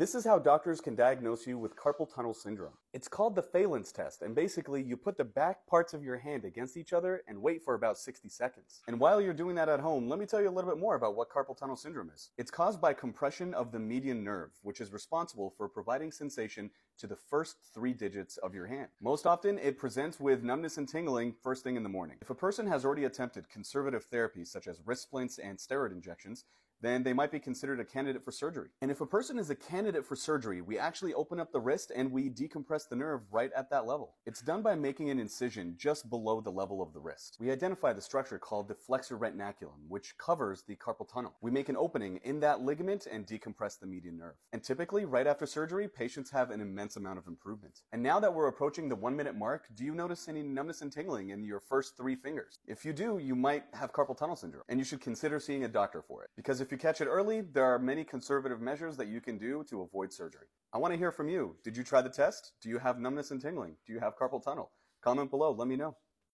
This is how doctors can diagnose you with carpal tunnel syndrome. It's called the Phalen's test, and basically you put the back parts of your hand against each other and wait for about 60 seconds. And while you're doing that at home, let me tell you a little bit more about what carpal tunnel syndrome is. It's caused by compression of the median nerve, which is responsible for providing sensation to the first three digits of your hand. Most often, it presents with numbness and tingling first thing in the morning. If a person has already attempted conservative therapies such as wrist splints and steroid injections, then they might be considered a candidate for surgery. And if a person is a candidate for surgery, we actually open up the wrist and we decompress the nerve right at that level. It's done by making an incision just below the level of the wrist. We identify the structure called the flexor retinaculum, which covers the carpal tunnel. We make an opening in that ligament and decompress the median nerve. And typically, right after surgery, patients have an immense amount of improvement. And now that we're approaching the one minute mark, do you notice any numbness and tingling in your first three fingers? If you do, you might have carpal tunnel syndrome, and you should consider seeing a doctor for it. Because if if you catch it early, there are many conservative measures that you can do to avoid surgery. I want to hear from you. Did you try the test? Do you have numbness and tingling? Do you have carpal tunnel? Comment below. Let me know.